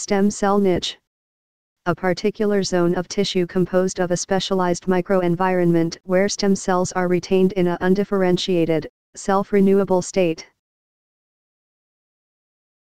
Stem cell niche. A particular zone of tissue composed of a specialized microenvironment where stem cells are retained in a undifferentiated, self-renewable state.